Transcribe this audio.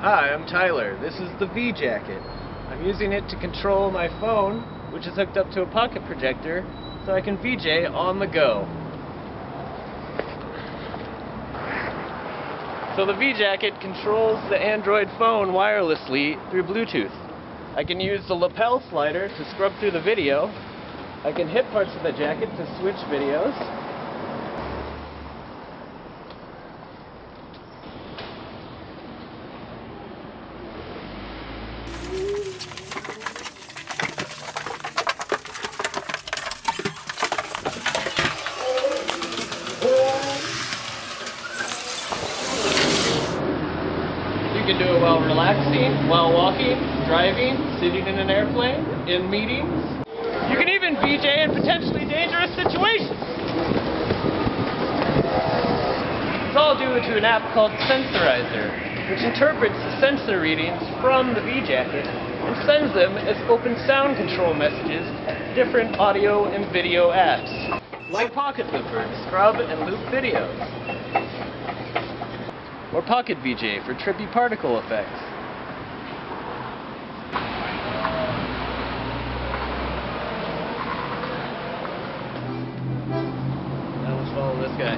Hi, I'm Tyler. This is the VJacket. I'm using it to control my phone, which is hooked up to a pocket projector, so I can VJ on the go. So the VJacket controls the Android phone wirelessly through Bluetooth. I can use the lapel slider to scrub through the video. I can hit parts of the jacket to switch videos. You can do it while relaxing, while walking, driving, sitting in an airplane, in meetings. You can even VJ in potentially dangerous situations. It's all due to an app called Sensorizer, which interprets the sensor readings from the VJacket and sends them as open sound control messages to different audio and video apps. Like Pocket Looper to scrub and loop videos or Pocket VJ for trippy particle effects. Now let's follow this guy.